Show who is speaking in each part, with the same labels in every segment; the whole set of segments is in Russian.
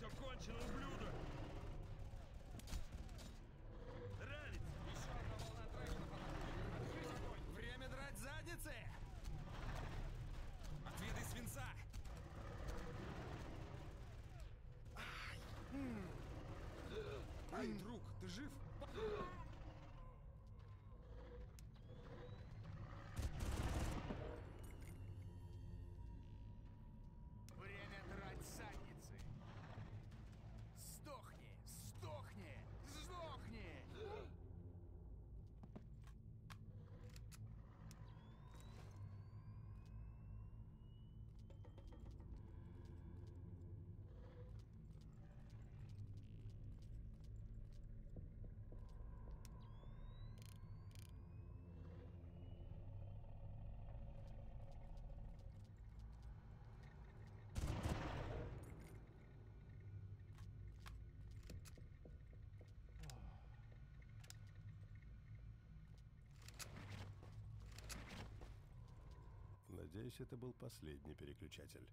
Speaker 1: все кончено, ублюдок!
Speaker 2: Надеюсь, это был последний переключатель.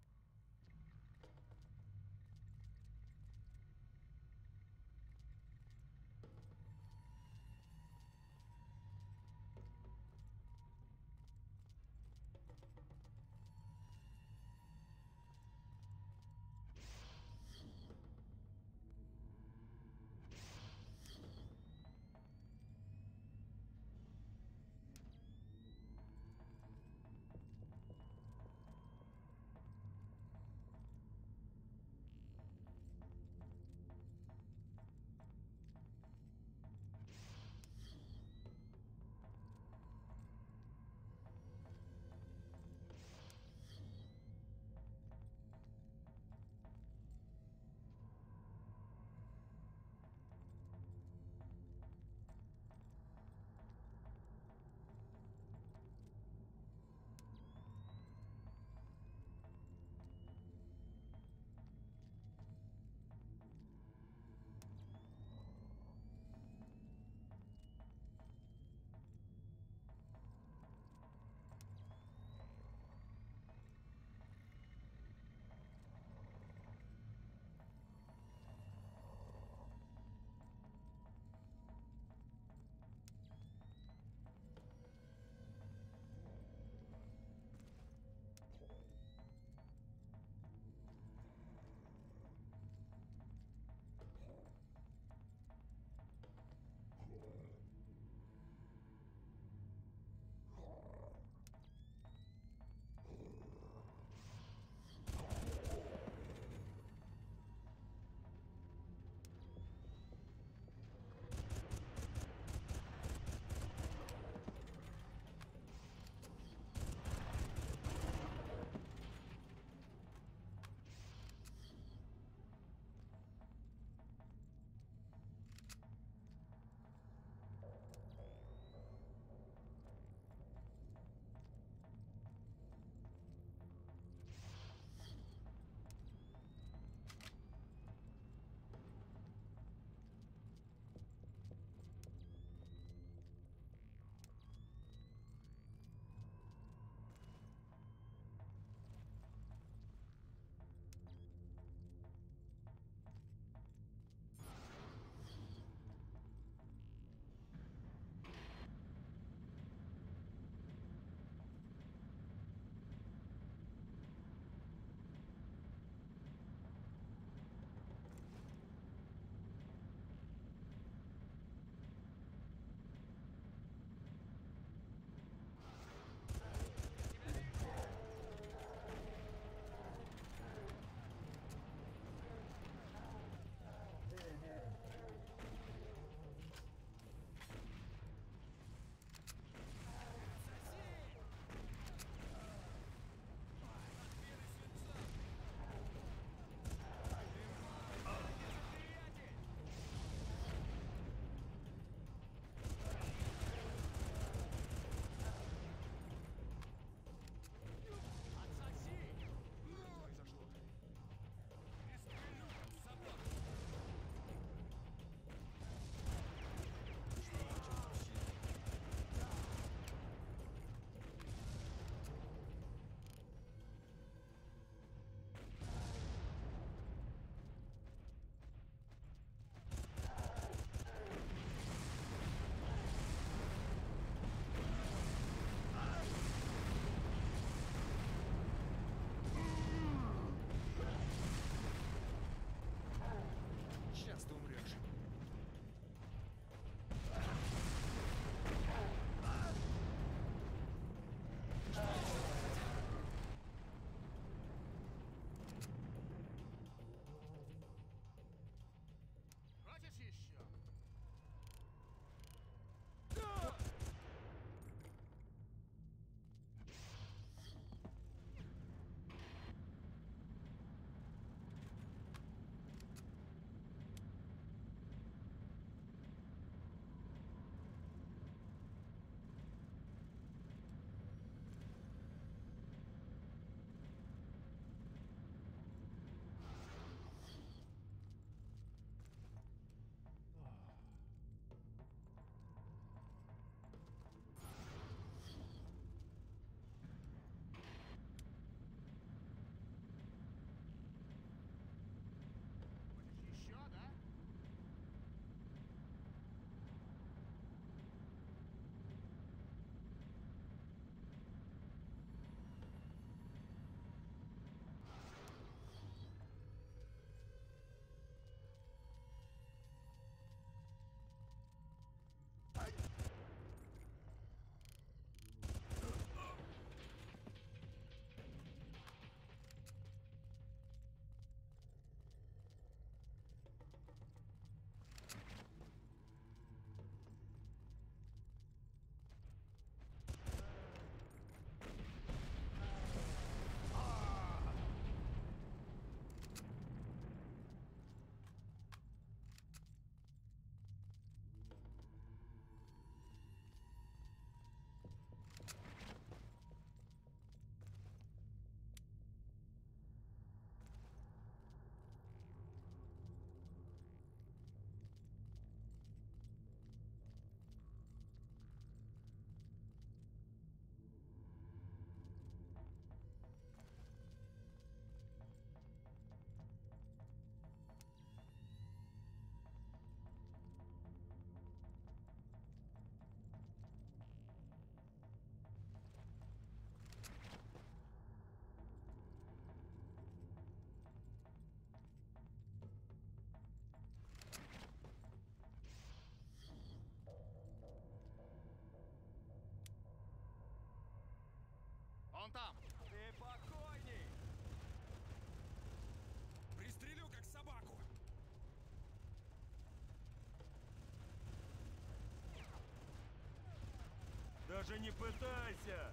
Speaker 3: Даже не пытайся!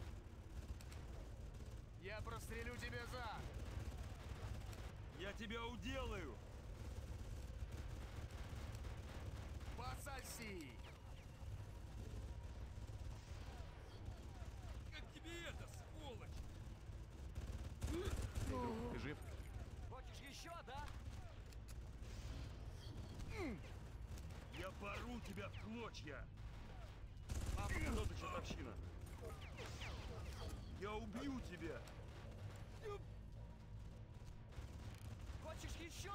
Speaker 4: Я прострелю тебе зад!
Speaker 3: Я тебя уделаю!
Speaker 4: Пососи!
Speaker 1: Как тебе это, сволочь?
Speaker 5: Ты жив?
Speaker 6: Хочешь еще, да?
Speaker 3: Я пору тебя в клочья! Чертовщина? Я убью тебя!
Speaker 6: Хочешь еще?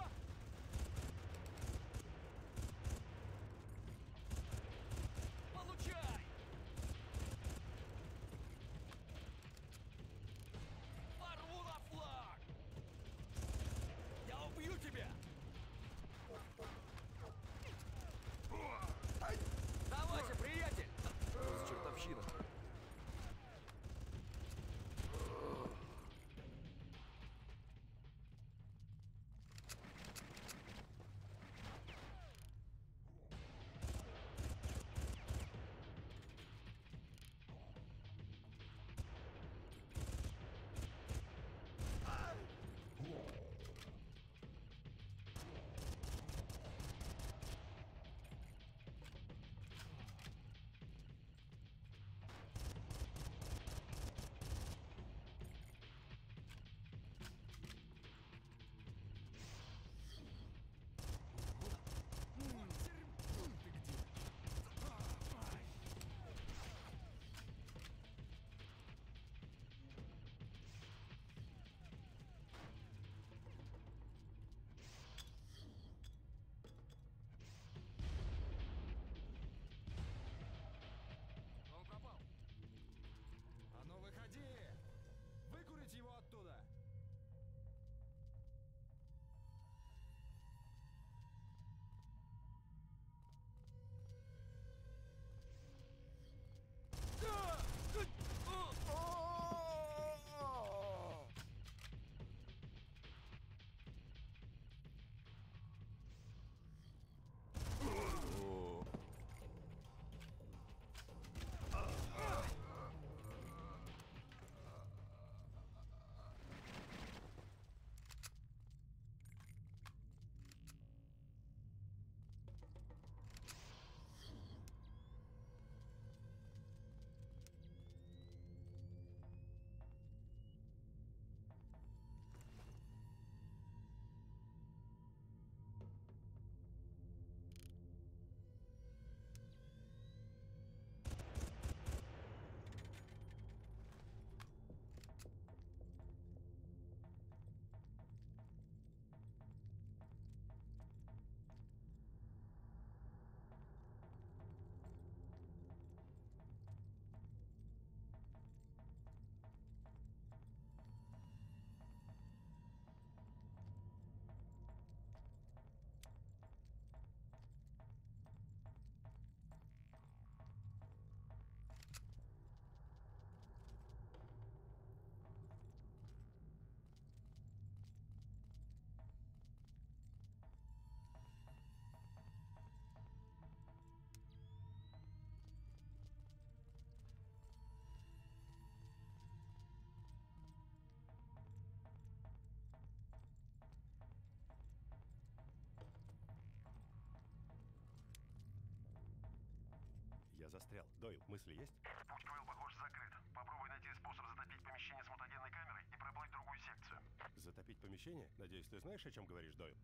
Speaker 2: Застрял. Дойл, мысли есть?
Speaker 7: Путь к Вэл, похоже, закрыт. Попробуй найти способ затопить помещение с мутагенной камерой и проплыть в другую секцию.
Speaker 2: Затопить помещение? Надеюсь, ты знаешь, о чем говоришь, Дойл?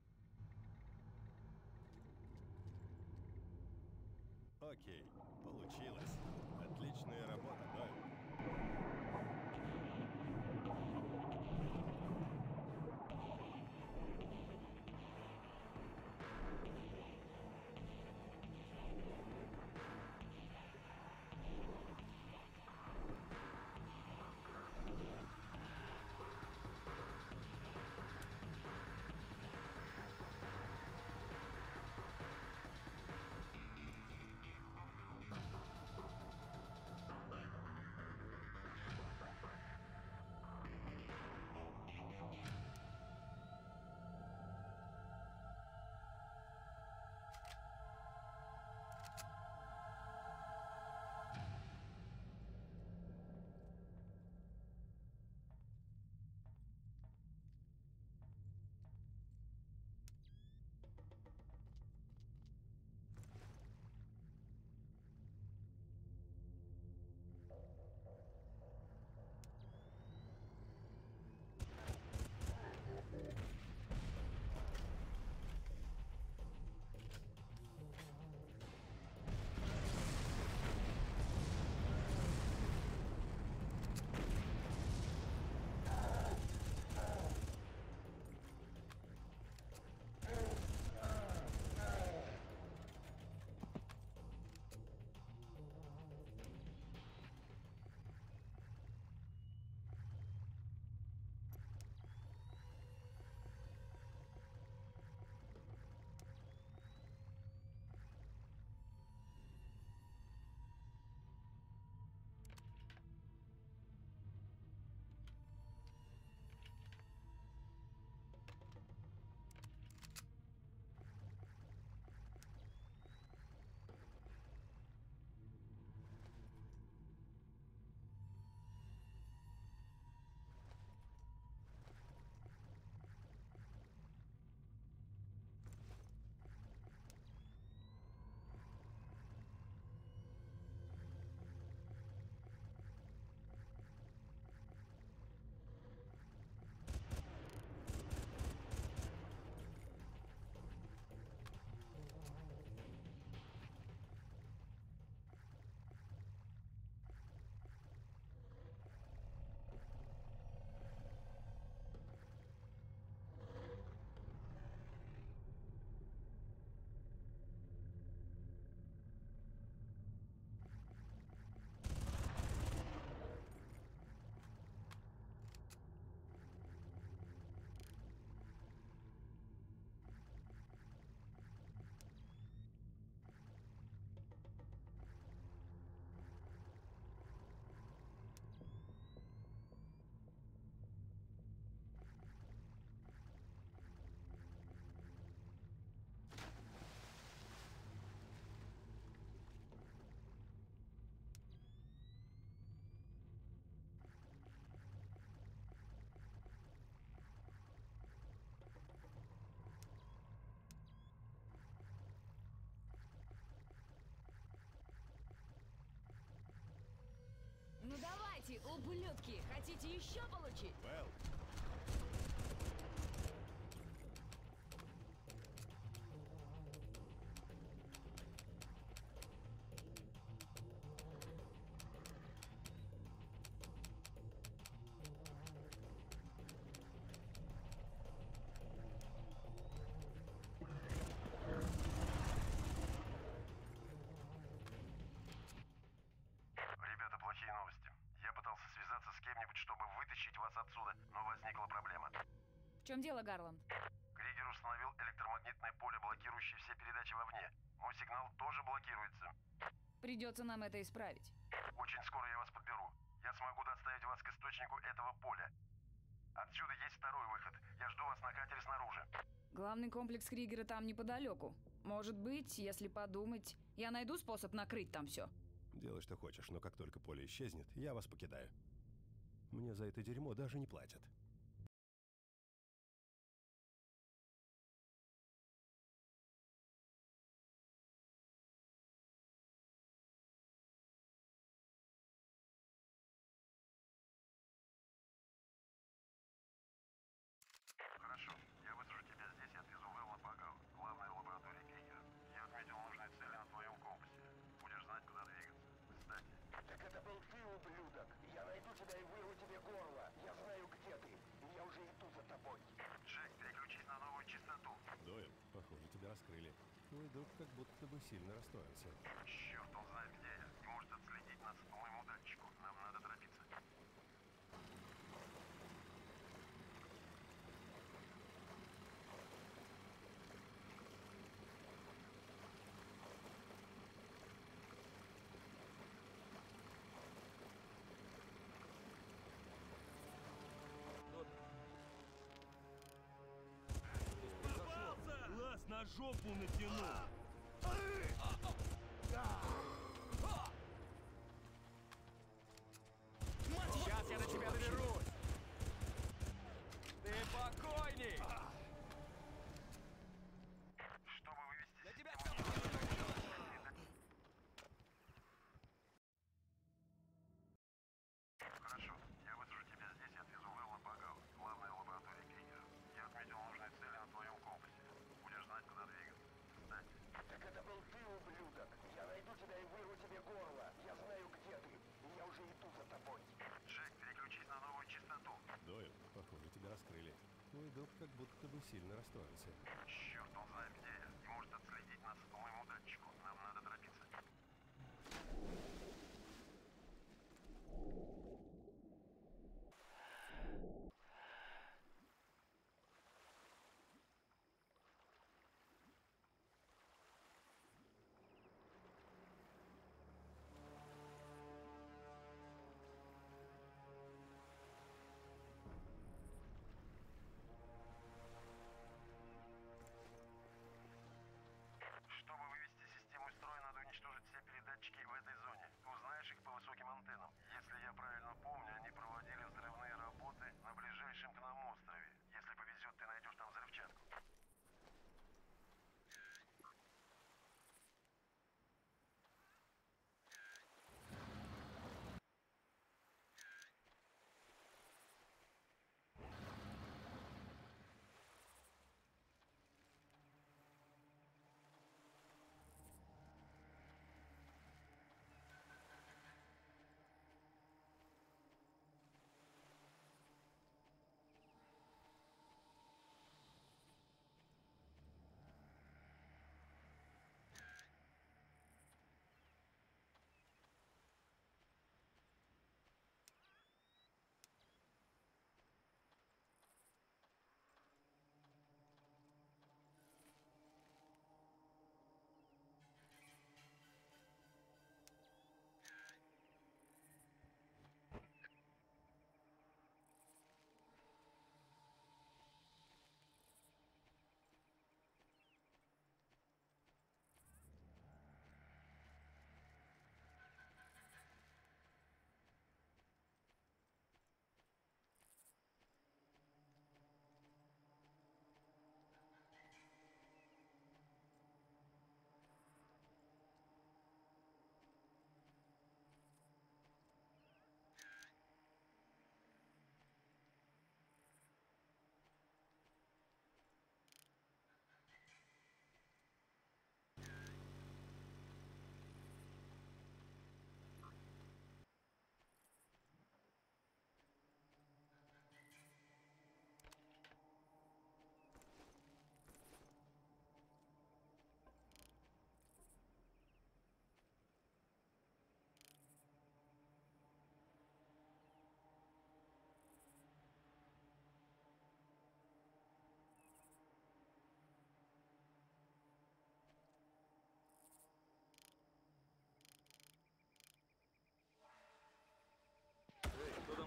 Speaker 2: Окей, получилось.
Speaker 8: Ублюдки, хотите еще получить?
Speaker 2: Вэл,
Speaker 8: В чем дело, Гарланд?
Speaker 7: Кригер установил электромагнитное поле, блокирующее все передачи вовне. Мой сигнал тоже блокируется.
Speaker 8: Придется нам это исправить.
Speaker 7: Очень скоро я вас подберу. Я смогу доставить вас к источнику этого поля. Отсюда есть второй выход. Я жду вас на катере снаружи.
Speaker 8: Главный комплекс Кригера там неподалеку. Может быть, если подумать, я найду способ накрыть там все.
Speaker 2: делай что хочешь, но как только поле исчезнет, я вас покидаю. Мне за это дерьмо даже не платят.
Speaker 7: Хорошо. Я высажу тебя здесь и отвезу Вэлла Пагау. Главная лаборатория Кригера. Я отметил нужные цели на твоем компасе. Будешь знать, куда двигаться. Кстати,
Speaker 9: Так это был ты, ублюдок. Я найду тебя и вырву тебе горло. Я знаю, где ты. И я уже иду за тобой.
Speaker 7: Джек, переключись на новую частоту.
Speaker 2: Дойл, похоже, тебя раскрыли. Твой друг как будто бы сильно расстроился.
Speaker 7: Черт, он знает, где я. Может отследить нас по моему датчику. Нам надо торопиться.
Speaker 3: Попался! Глаз на жопу натянул!
Speaker 6: Сейчас я до тебя доберусь! Ты покойник!
Speaker 7: Чтобы вывести
Speaker 6: Для тебя
Speaker 7: систему
Speaker 6: всё
Speaker 7: Хорошо. Я высажу тебя здесь и отвезу Вэлла Пагау. Главная лаборатория Кригера. Я отметил нужные цели на твоем компасе. Будешь знать, куда двигаться. Кстати,
Speaker 9: Так это был ты, ублюдок. Я найду тебя и вырву тебе горло. Я знаю, где ты. И я уже иду за тобой.
Speaker 7: Джек, переключись на новую частоту.
Speaker 2: Дойл, похоже, тебя раскрыли. Твой друг как будто бы сильно расстроился.
Speaker 7: Черт, он знает, где я. Может отследить нас по моему датчику. Нам надо торопиться.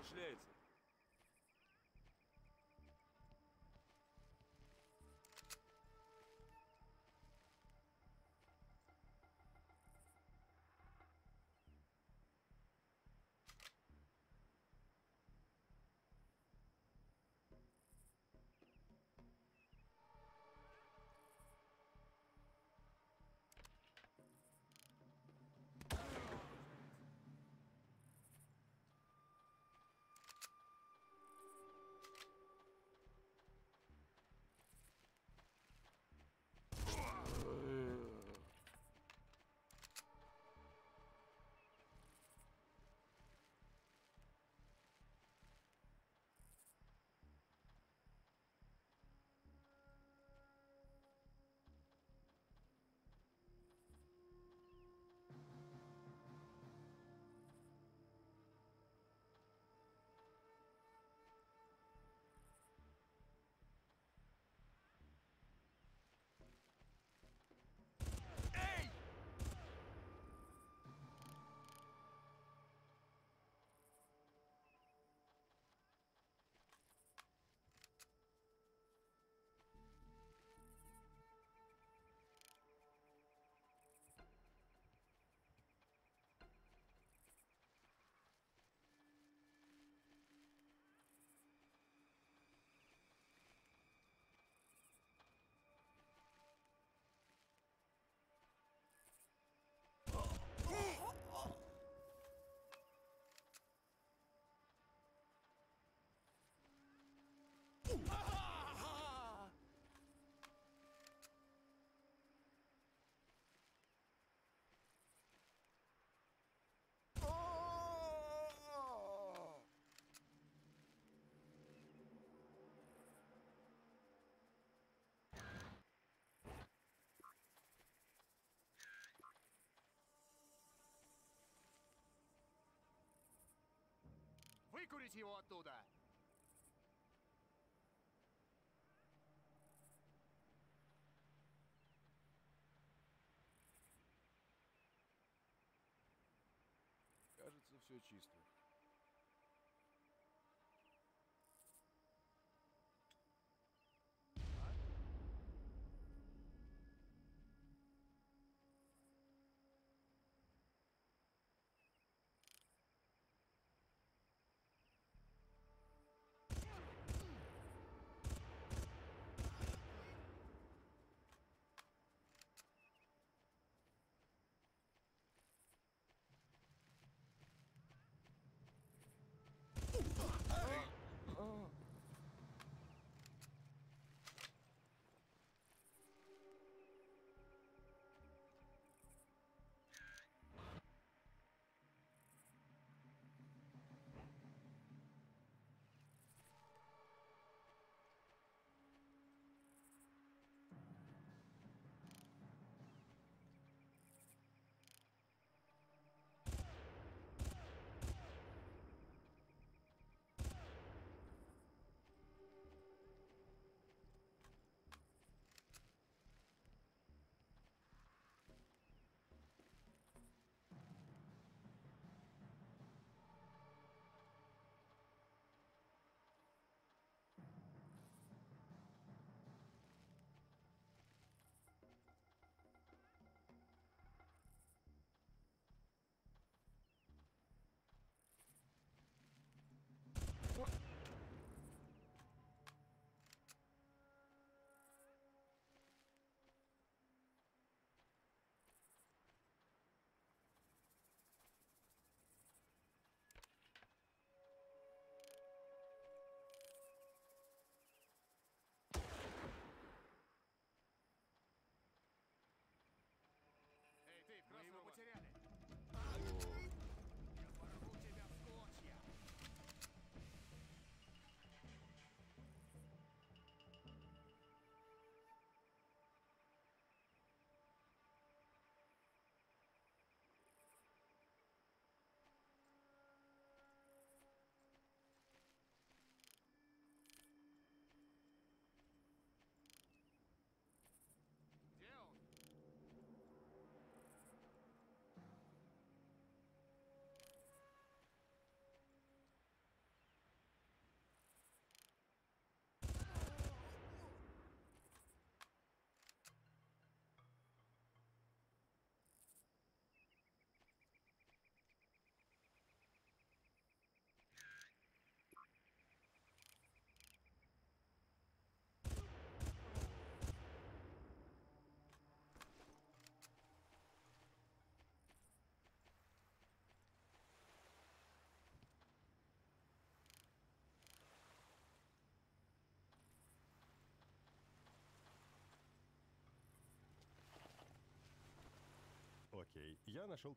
Speaker 6: Шляется?
Speaker 4: Выкурить его оттуда!
Speaker 6: Кажется, все чисто.
Speaker 7: Окей, я нашел...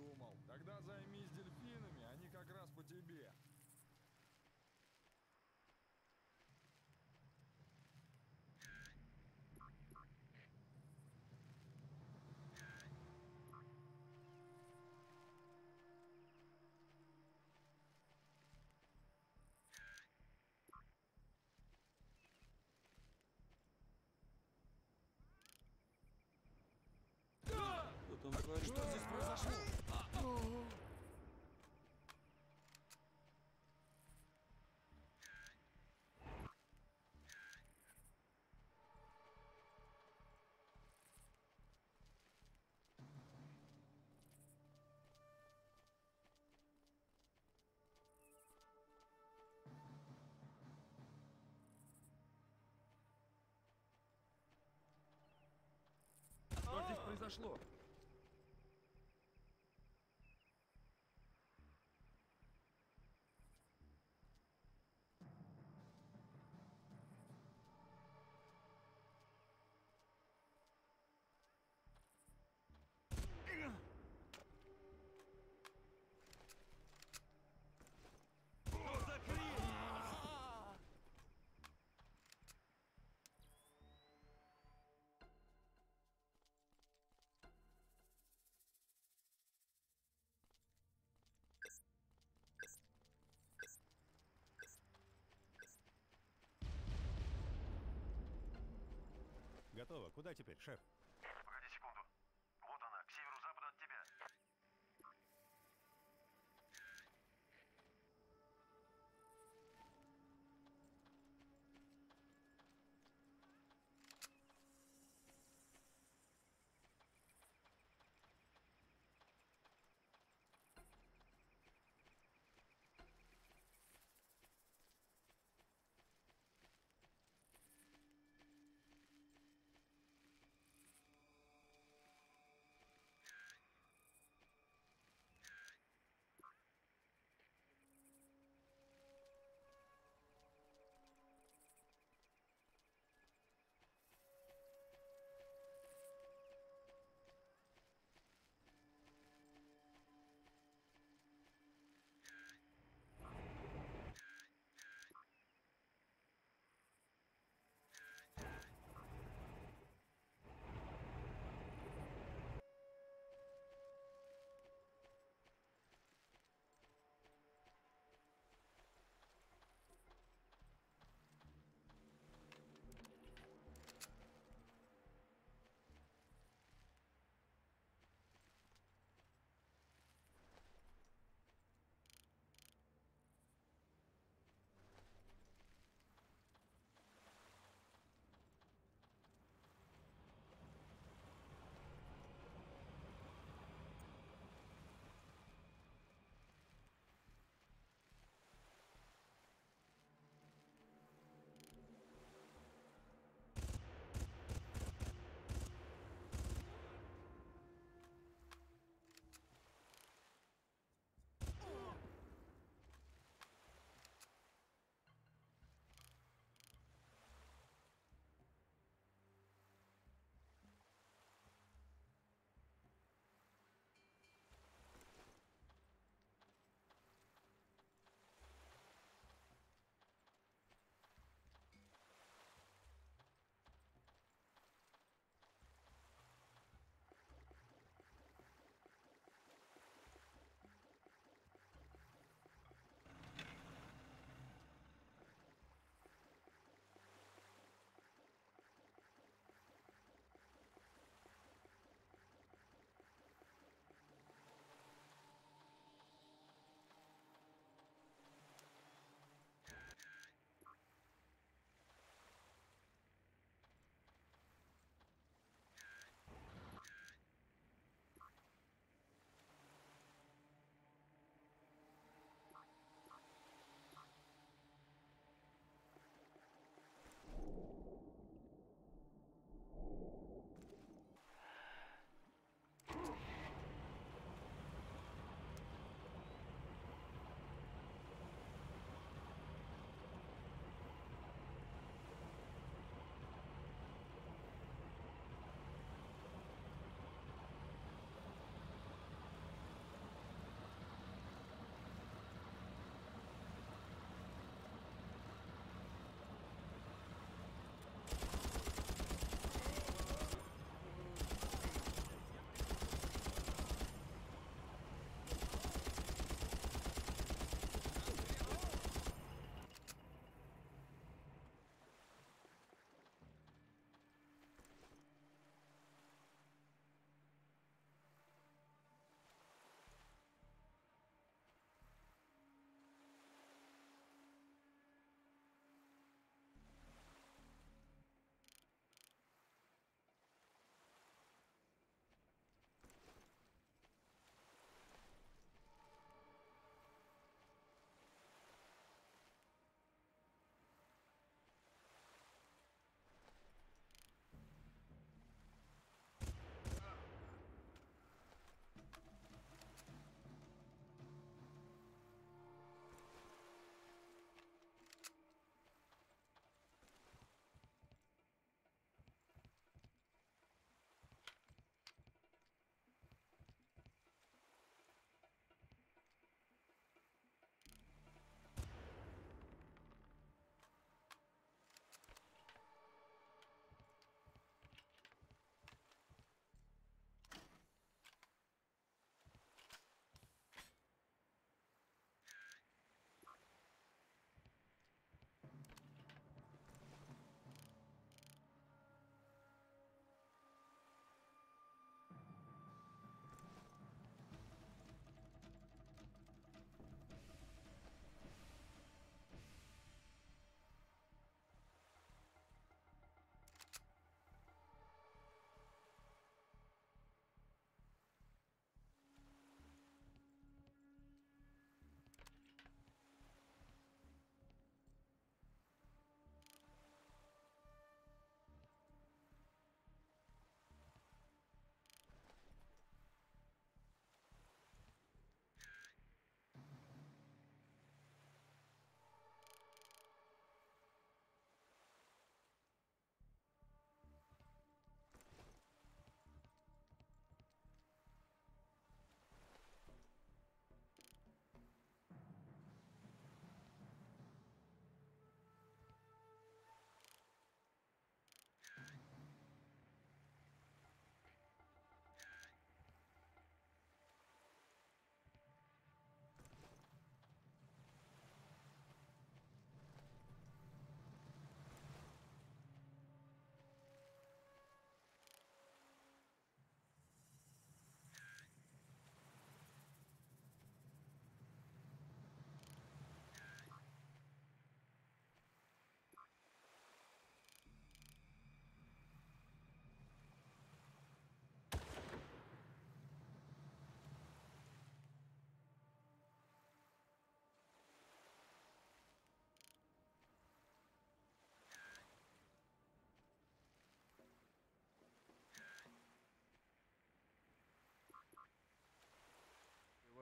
Speaker 1: думал. Тогда займись дельфинами, они как раз по тебе. Произошло?
Speaker 7: Готово. Куда теперь, шеф?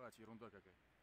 Speaker 4: сделать, ерунда какая.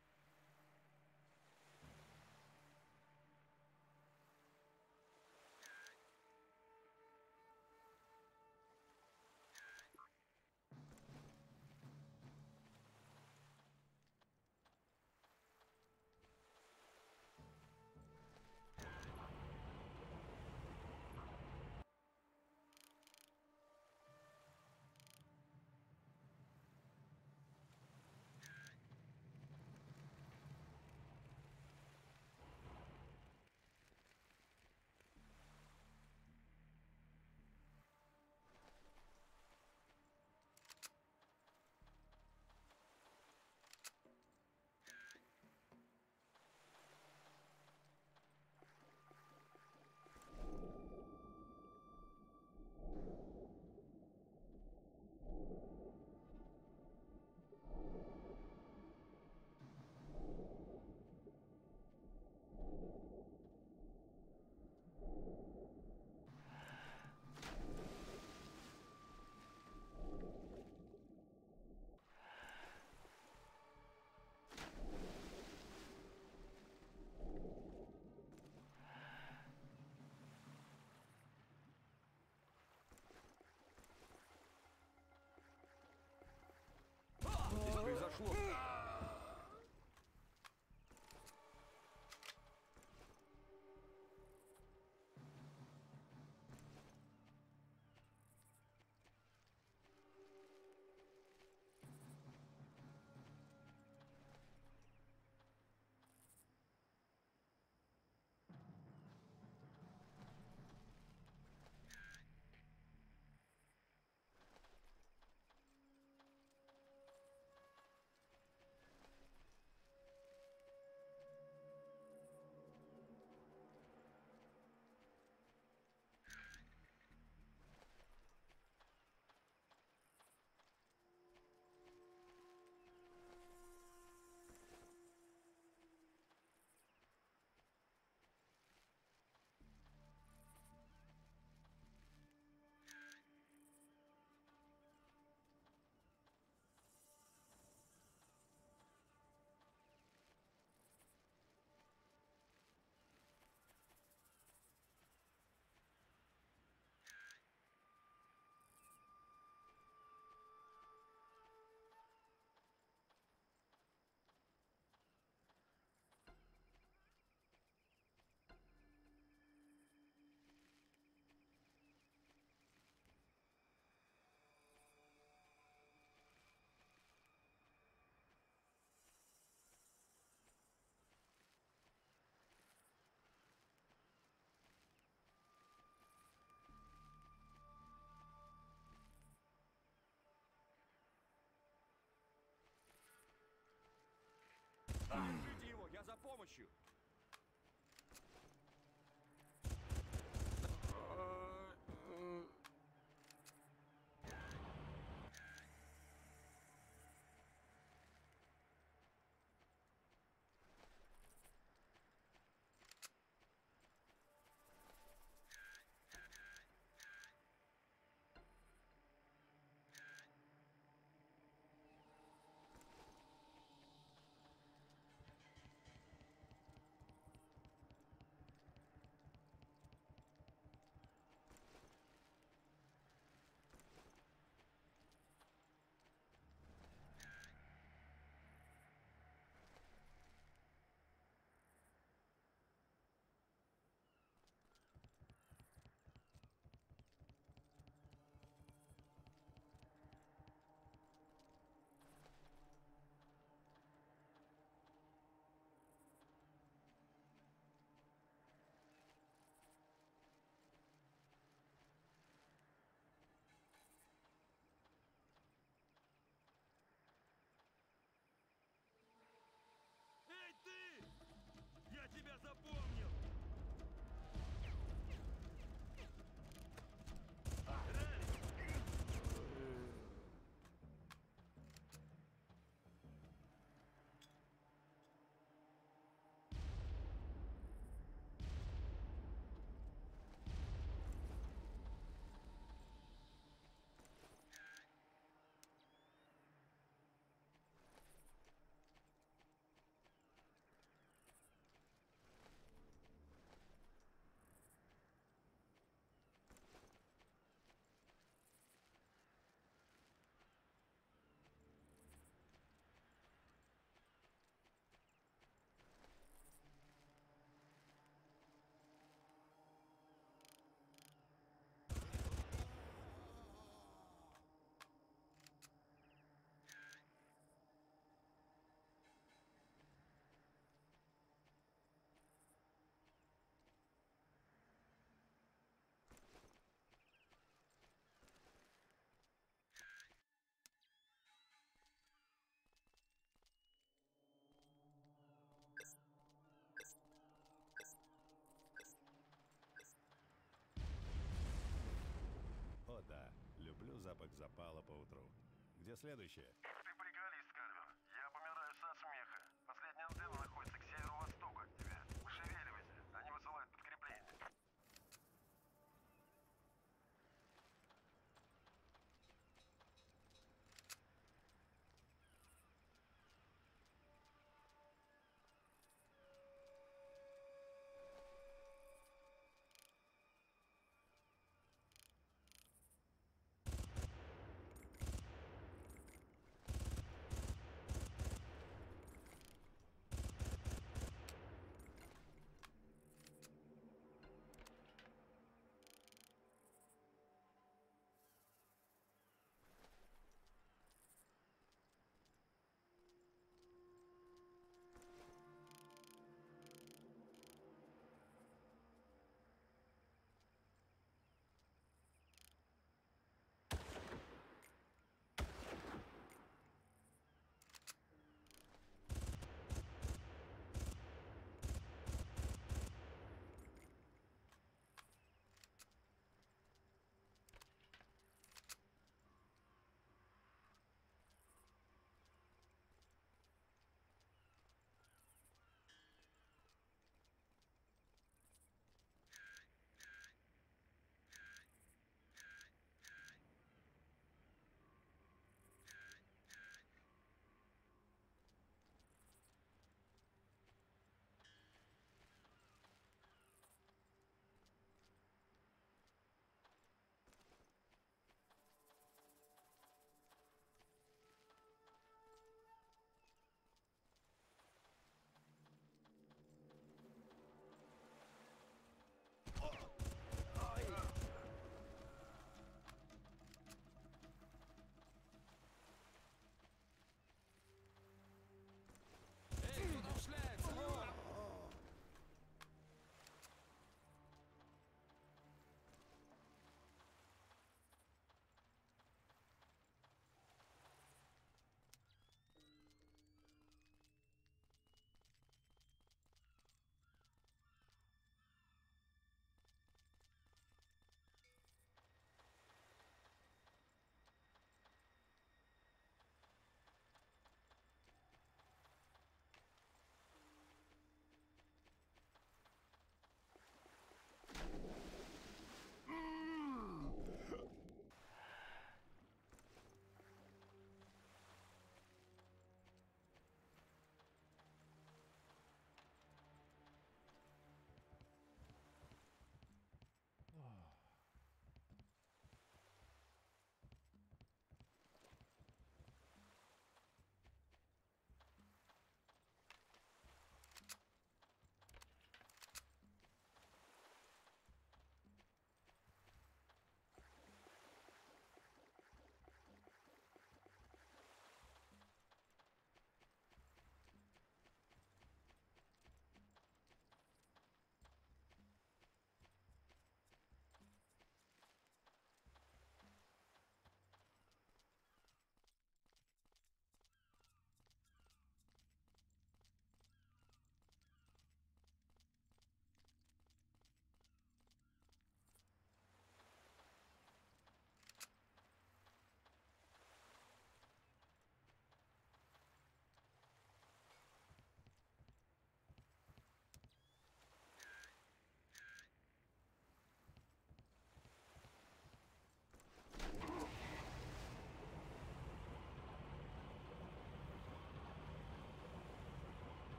Speaker 6: Держите его, я за помощью.
Speaker 7: Запах запала по утру. Где следующее?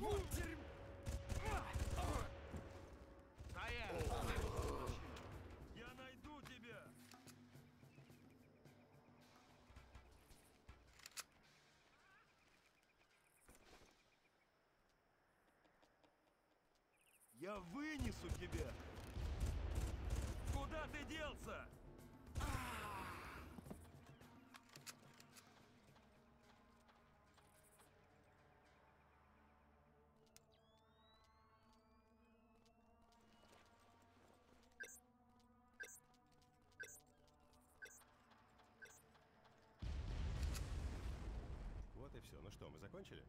Speaker 3: Стоять! Я найду тебя! Я вынесу тебя! Куда ты делся?
Speaker 7: все, ну что, мы закончили?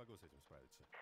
Speaker 7: მაგოსეჯმს პრაიჩი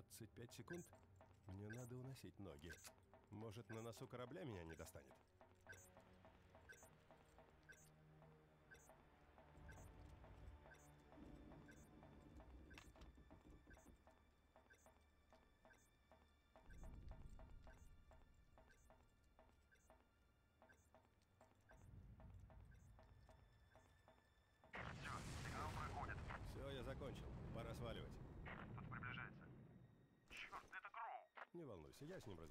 Speaker 2: 25 секунд. Мне надо уносить ноги. Может, на носу корабля меня не достанет? Я с ним разберусь.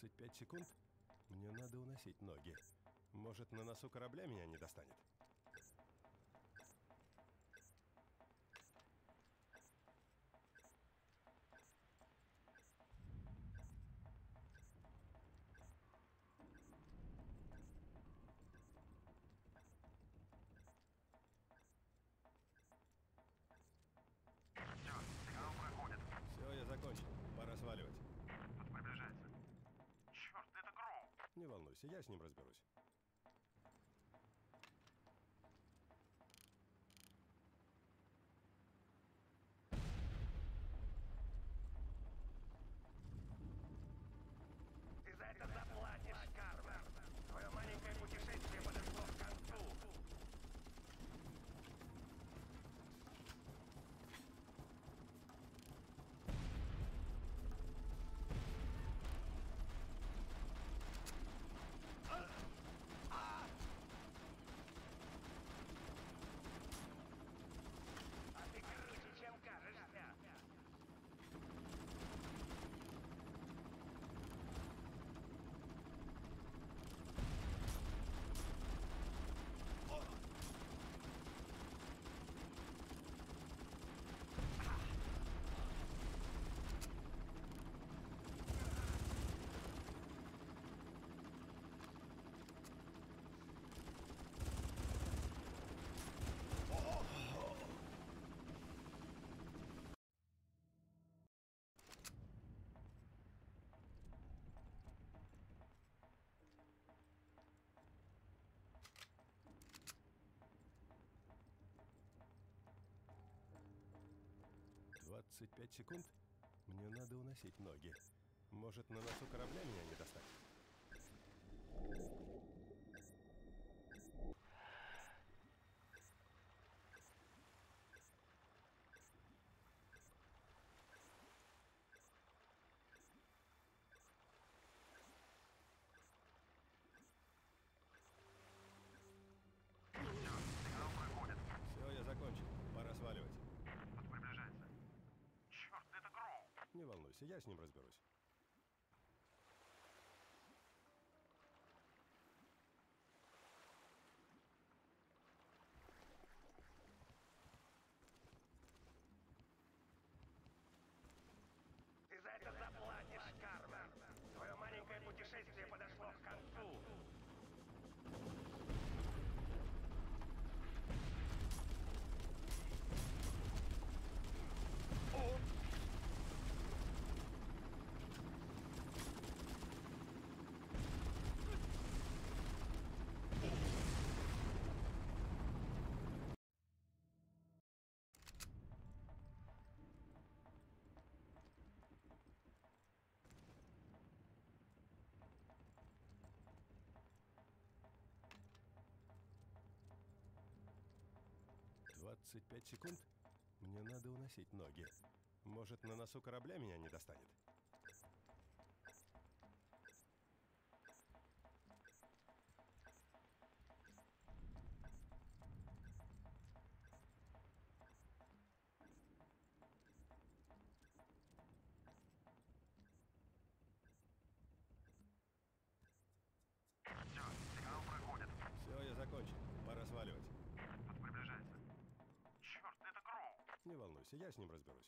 Speaker 2: 25 секунд мне надо уносить ноги. Может, на носу корабля меня не достанет? Волнуйся, я с ним разберусь. 25 секунд? Мне надо уносить ноги. Может, на носу корабля меня не достать? Волнуйся, я с ним разберусь. 25 секунд. Мне надо уносить ноги. Может, на носу корабля меня не достанет?
Speaker 7: Все, сигнал проходит.
Speaker 2: Все, я закончил. Пора сваливать.
Speaker 7: Тут приближается. Черт, это Кроу!
Speaker 2: Не волнуйся, я с ним разберусь.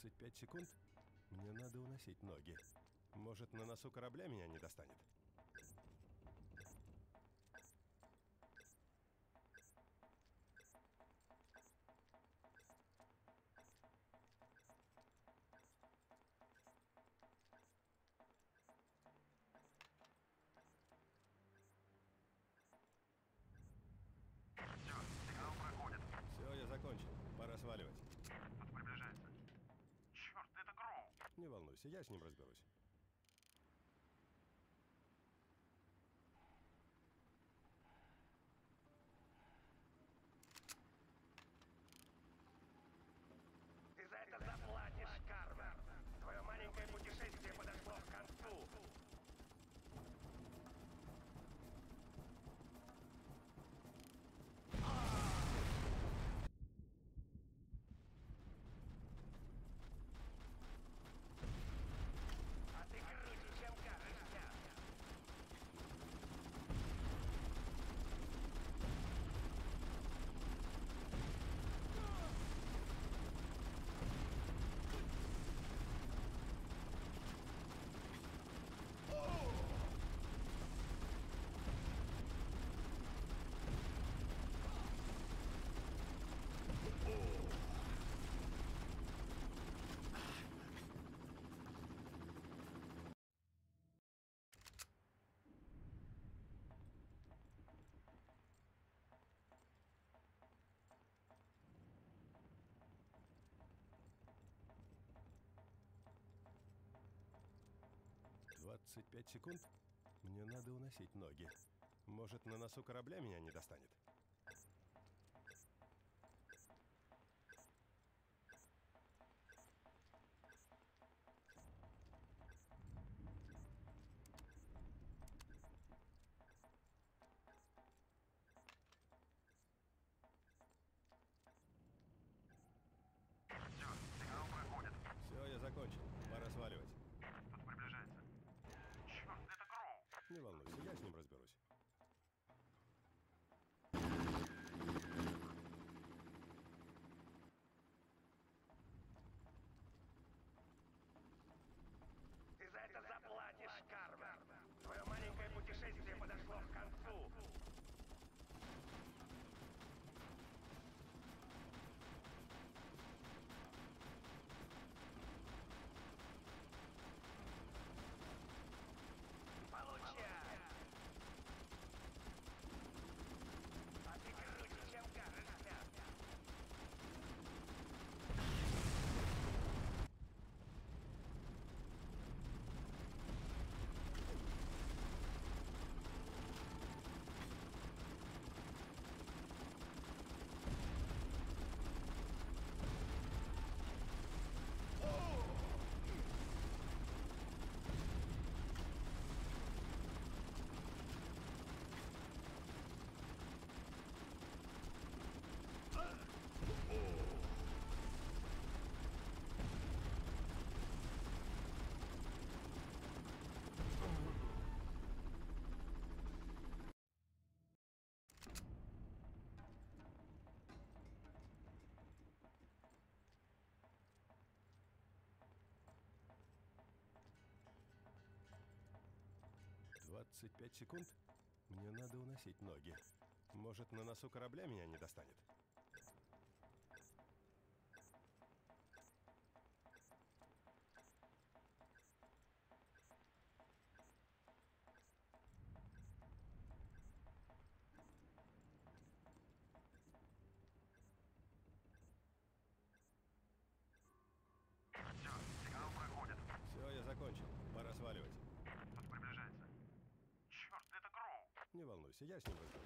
Speaker 2: 25 секунд? Мне надо уносить ноги. Может, на носу корабля меня не достанет? Не волнуйся, я с ним разберусь. 25 секунд мне надо уносить ноги. Может, на носу корабля меня не достанет?
Speaker 7: 25 секунд? Мне надо уносить ноги. Может, на носу корабля меня не достанет? Ясненько.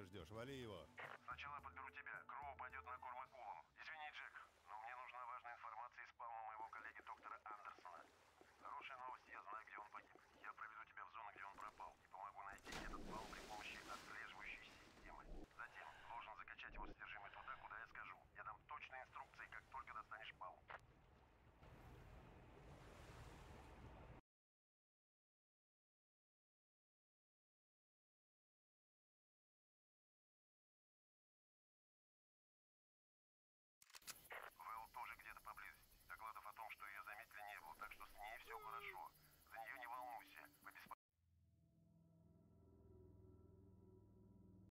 Speaker 2: ты
Speaker 7: ждешь? Вали его.